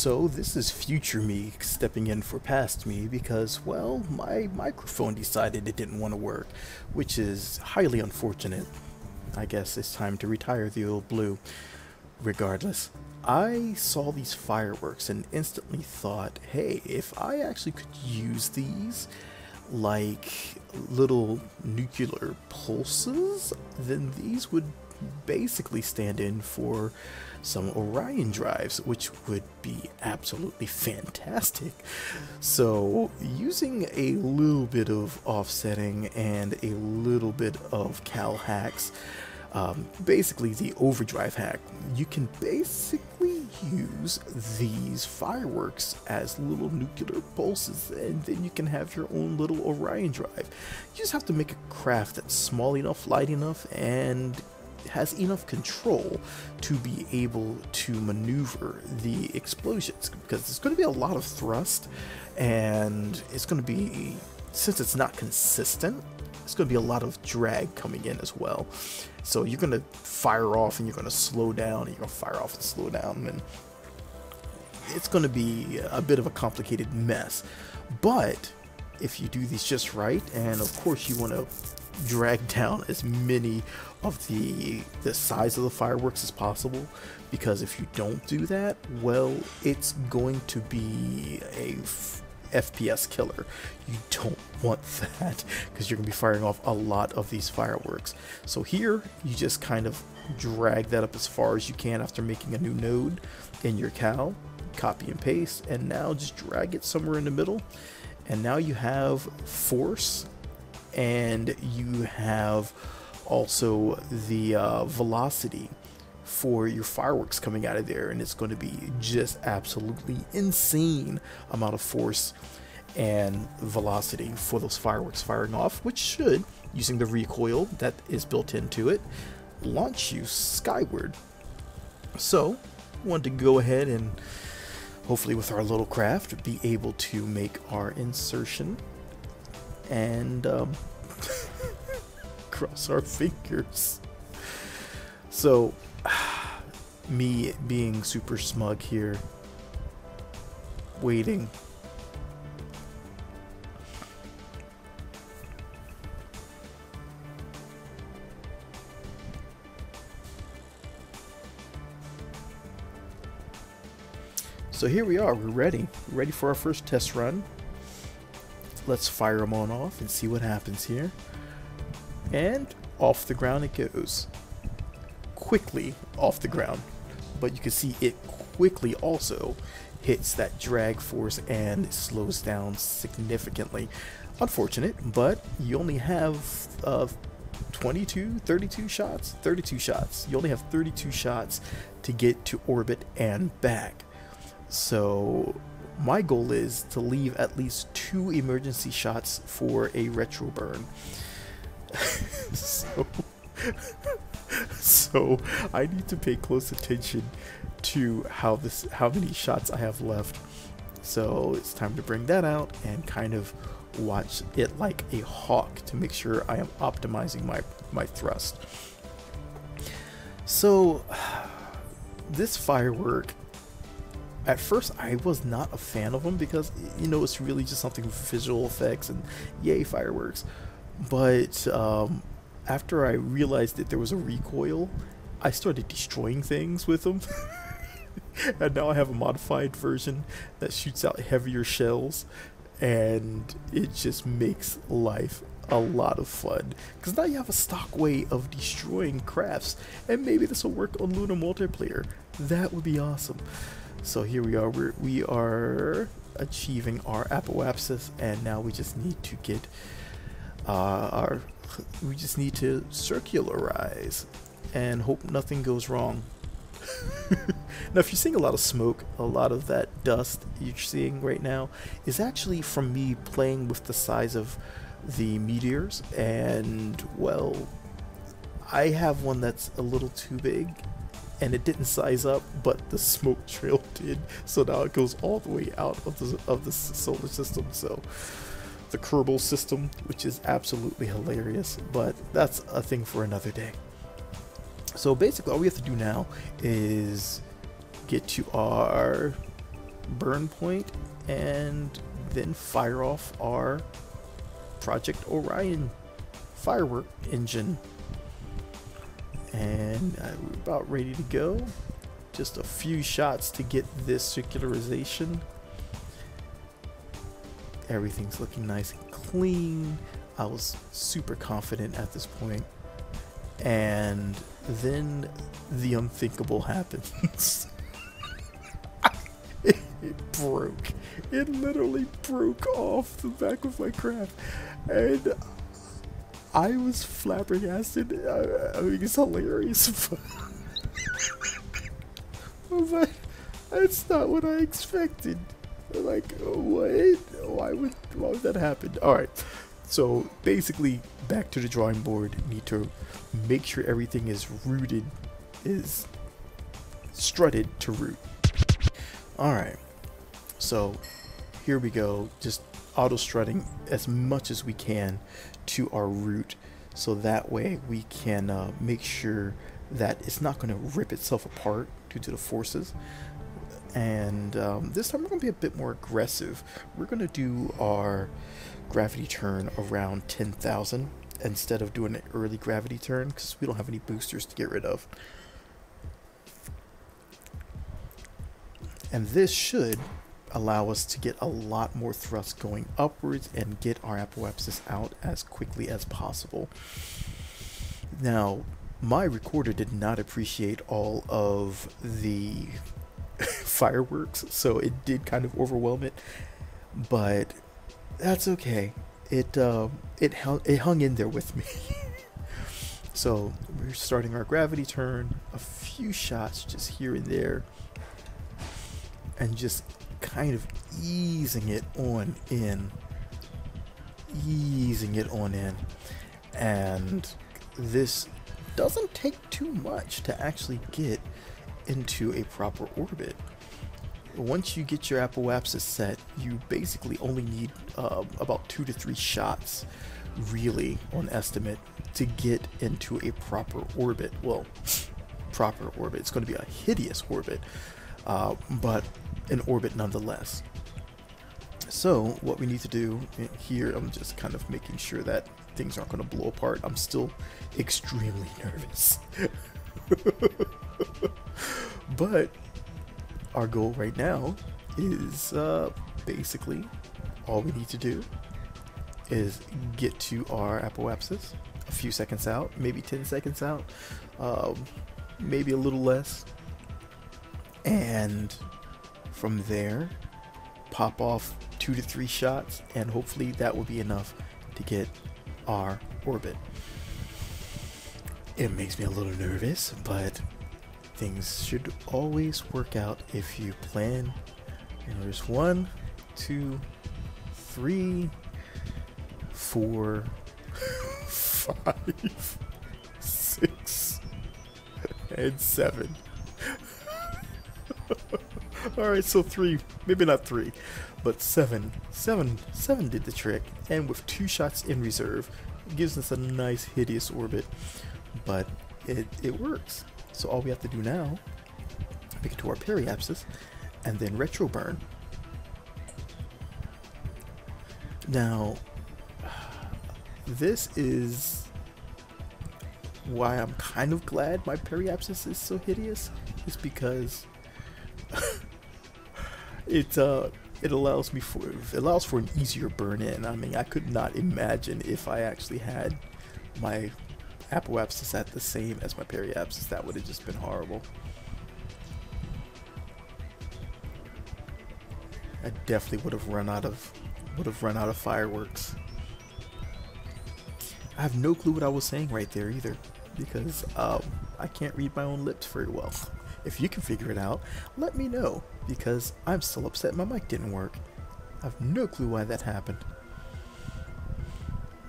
So this is future me stepping in for past me because, well, my microphone decided it didn't want to work, which is highly unfortunate. I guess it's time to retire the old blue. Regardless, I saw these fireworks and instantly thought, hey, if I actually could use these like little nuclear pulses, then these would basically stand in for some Orion drives, which would be absolutely fantastic. So, using a little bit of offsetting and a little bit of KAL hacks, um, basically the overdrive hack, you can basically use these fireworks as little nuclear pulses, and then you can have your own little Orion drive. You just have to make a craft that's small enough, light enough, and has enough control to be able to maneuver the explosions because it's going to be a lot of thrust and it's going to be since it's not consistent it's going to be a lot of drag coming in as well. So you're going to fire off and you're going to slow down and you're going to fire off and slow down and it's going to be a bit of a complicated mess. But if you do these just right and of course you want to drag down as many of the the size of the fireworks as possible because if you don't do that well it's going to be a FPS killer. You don't want that because you're gonna be firing off a lot of these fireworks. So here you just kind of drag that up as far as you can after making a new node in your KAL copy and paste and now just drag it somewhere in the middle. And now you have force and you have also the uh, velocity for your fireworks coming out of there and it's going to be just absolutely insane amount of force and velocity for those fireworks firing off which should using the recoil that is built into it launch you skyward. So wanted to go ahead and hopefully with our little craft be able to make our insertion and um, cross our fingers. So, me being super smug here, waiting. So here we are, we're ready. We're ready for our first test run. Let's fire them on off and see what happens here. And off the ground it goes. Quickly off the ground. But you can see it quickly also hits that drag force and slows down significantly. Unfortunate, but you only have uh, 22, 32 shots? 32 shots. You only have 32 shots to get to orbit and back. So my goal is to leave at least two emergency shots for a retro burn. so, so I need to pay close attention to how this how many shots I have left. So it's time to bring that out and kind of watch it like a hawk to make sure I am optimizing my my thrust. So this firework at first I was not a fan of them because you know it's really just something visual effects and yay fireworks. But um, after I realized that there was a recoil, I started destroying things with them. and now I have a modified version that shoots out heavier shells and it just makes life a lot of fun because now you have a stock way of destroying crafts and maybe this will work on Luna Multiplayer that would be awesome so here we are, We're, we are achieving our apoapsis and now we just need to get uh, our, we just need to circularize and hope nothing goes wrong. now if you're seeing a lot of smoke, a lot of that dust you're seeing right now is actually from me playing with the size of the meteors and well I have one that's a little too big and it didn't size up, but the smoke trail did. So now it goes all the way out of the of the solar system. So the Kerbal system, which is absolutely hilarious, but that's a thing for another day. So basically, all we have to do now is get to our burn point and then fire off our Project Orion firework engine. And we're about ready to go. Just a few shots to get this circularization. Everything's looking nice and clean. I was super confident at this point. And then the unthinkable happens. it broke. It literally broke off the back of my craft. And I was flabbergasted. I, mean, it's hilarious. but that's not what I expected. Like, what? Why would, why would that happen? Alright. So basically, back to the drawing board. Need to make sure everything is rooted, is strutted to root. Alright. So here we go. Just auto strutting as much as we can to our root so that way we can uh, make sure that it's not going to rip itself apart due to the forces. And um, this time we're going to be a bit more aggressive. We're going to do our gravity turn around 10,000 instead of doing an early gravity turn because we don't have any boosters to get rid of. And this should allow us to get a lot more thrust going upwards and get our apoapsis out as quickly as possible. Now, my recorder did not appreciate all of the fireworks, so it did kind of overwhelm it, but that's okay. It uh, it hung, it hung in there with me. so we're starting our gravity turn, a few shots just here and there, and just kind of easing it on in. Easing it on in. And this doesn't take too much to actually get into a proper orbit. Once you get your apoapsis set, you basically only need uh, about two to three shots, really, on estimate, to get into a proper orbit. Well, proper orbit. It's going to be a hideous orbit, uh, but an orbit nonetheless. So what we need to do here, I'm just kind of making sure that things aren't going to blow apart. I'm still extremely nervous. but our goal right now is uh, basically all we need to do is get to our apoapsis a few seconds out, maybe 10 seconds out, um, maybe a little less, and from there, pop off two to three shots, and hopefully that will be enough to get our orbit. It makes me a little nervous, but things should always work out if you plan. And there's one, two, three, four, five, six, and seven. Alright, so three, maybe not three, but seven. Seven, seven did the trick, and with two shots in reserve, gives us a nice hideous orbit, but it, it works. So all we have to do now, pick it to our periapsis, and then retro burn. Now, this is why I'm kind of glad my periapsis is so hideous, is because it uh, it allows me for it allows for an easier burn in. I mean, I could not imagine if I actually had my apoapsis at the same as my periapsis. That would have just been horrible. I definitely would have run out of would have run out of fireworks. I have no clue what I was saying right there either, because um, I can't read my own lips very well. If you can figure it out, let me know, because I'm still upset my mic didn't work. I have no clue why that happened.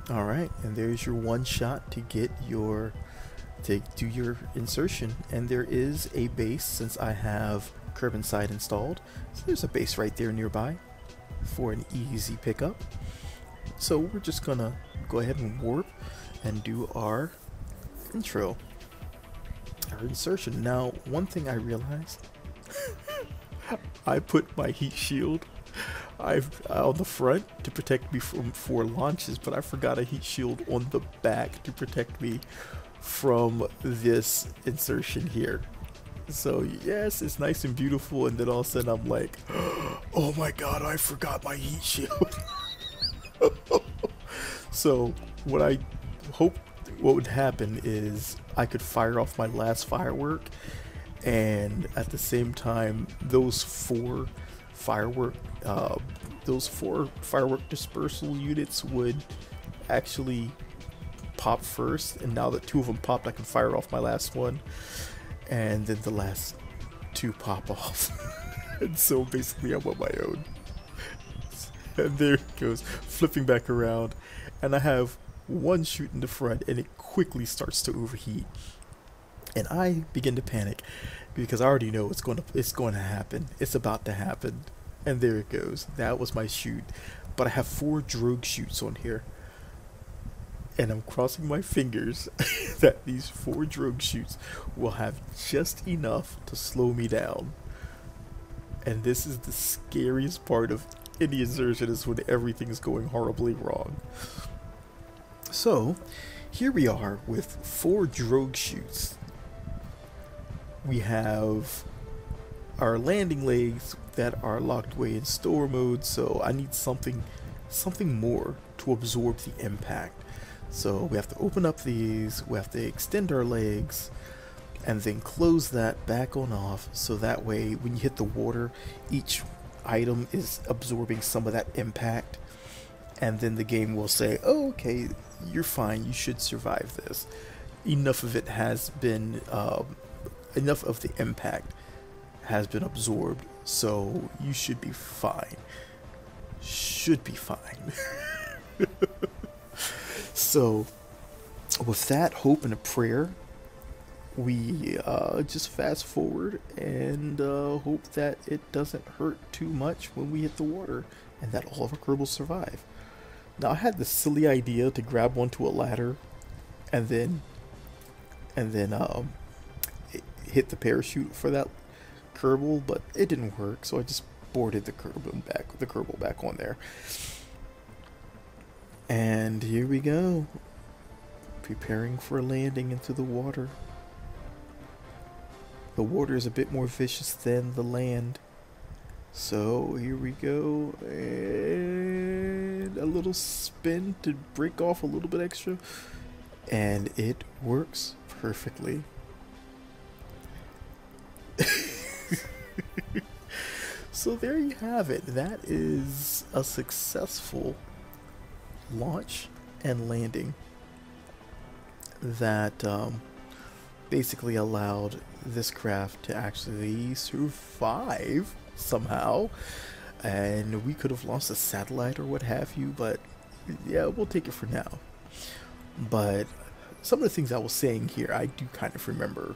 Alright, and there's your one shot to get your to do your insertion and there is a base since I have Kerbin Side installed so there's a base right there nearby for an easy pickup so we're just gonna go ahead and warp and do our intro insertion. Now, one thing I realized, I put my heat shield I've uh, on the front to protect me from four launches, but I forgot a heat shield on the back to protect me from this insertion here. So yes, it's nice and beautiful, and then all of a sudden I'm like, oh my god, I forgot my heat shield. so what I hope what would happen is I could fire off my last firework, and at the same time, those four firework, uh, those four firework dispersal units would actually pop first, and now that two of them popped, I can fire off my last one, and then the last two pop off. and so basically, I'm on my own. And there it goes, flipping back around, and I have one chute in the front, and it quickly starts to overheat, and I begin to panic because I already know it's going to it's going to happen. It's about to happen. And there it goes. That was my chute. But I have four drogue chutes on here. And I'm crossing my fingers that these four drogue chutes will have just enough to slow me down. And this is the scariest part of any insertion is when everything is going horribly wrong. So, here we are with four drogue chutes. we have our landing legs that are locked away in store mode so I need something something more to absorb the impact so we have to open up these we have to extend our legs and then close that back on off so that way when you hit the water each item is absorbing some of that impact and then the game will say oh, okay you're fine you should survive this enough of it has been um, enough of the impact has been absorbed, so you should be fine. Should be fine. so, with that hope and a prayer, we uh, just fast forward and uh, hope that it doesn't hurt too much when we hit the water and that all of our Kerbals survive. Now, I had the silly idea to grab onto a ladder and then and then um, hit the parachute for that Kerbal, but it didn't work, so I just boarded the Kerbal back, the Kerbal back on there. And here we go, preparing for landing into the water. The water is a bit more vicious than the land. So here we go, and a little spin to break off a little bit extra, and it works perfectly. so there you have it. That is a successful launch and landing that um, basically allowed this craft to actually survive somehow. And we could have lost a satellite or what have you, but yeah, we'll take it for now. But some of the things I was saying here, I do kind of remember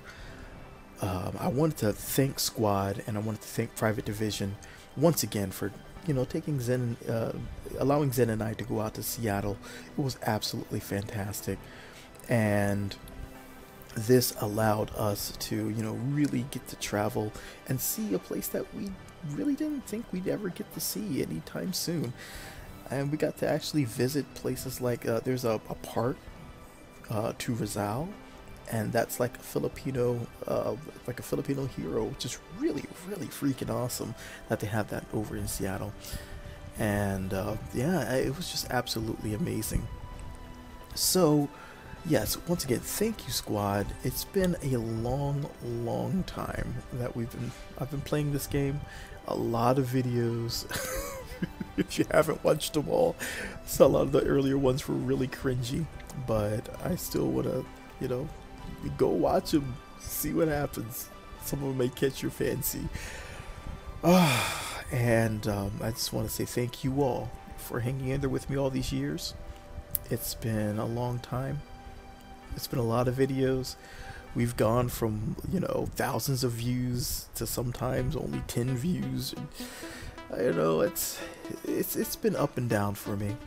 um, I wanted to thank Squad and I wanted to thank Private Division once again for you know taking Zen, uh, allowing Zen and I to go out to Seattle. It was absolutely fantastic, and this allowed us to you know really get to travel and see a place that we really didn't think we'd ever get to see anytime soon. And we got to actually visit places like uh, there's a, a park uh, to Rizal and that's like a Filipino, uh, like a Filipino hero, which is really, really freaking awesome that they have that over in Seattle. And uh, yeah, it was just absolutely amazing. So, yes, once again, thank you, squad. It's been a long, long time that we've been I've been playing this game. A lot of videos. if you haven't watched them all, so a lot of the earlier ones were really cringy, but I still want to, you know, go watch them, see what happens. Some of them may catch your fancy. And um, I just want to say thank you all for hanging in there with me all these years. It's been a long time. It's been a lot of videos. We've gone from, you know, thousands of views to sometimes only 10 views. I don't know it's it's it's been up and down for me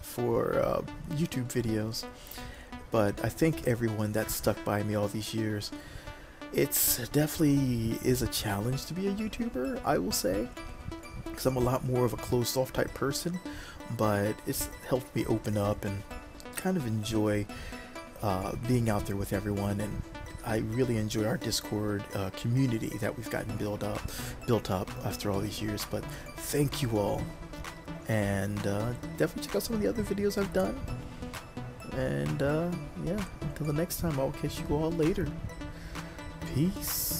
for uh, YouTube videos. But I thank everyone that stuck by me all these years. it's definitely is a challenge to be a YouTuber, I will say, because I'm a lot more of a closed off type person, but it's helped me open up and kind of enjoy uh, being out there with everyone and I really enjoy our Discord uh, community that we've gotten built up, built up after all these years. But thank you all, and uh, definitely check out some of the other videos I've done. And uh, yeah, until the next time, I'll catch you all later. Peace.